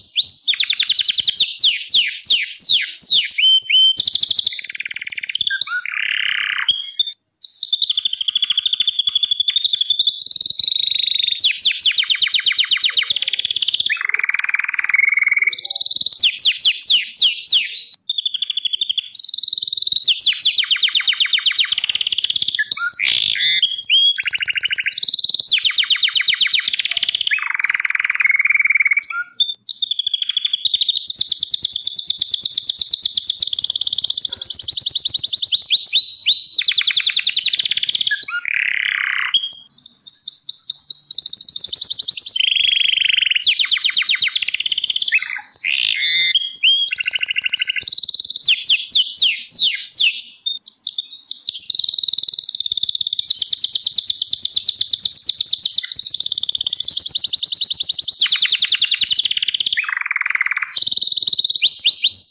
Thank you.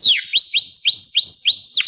あ!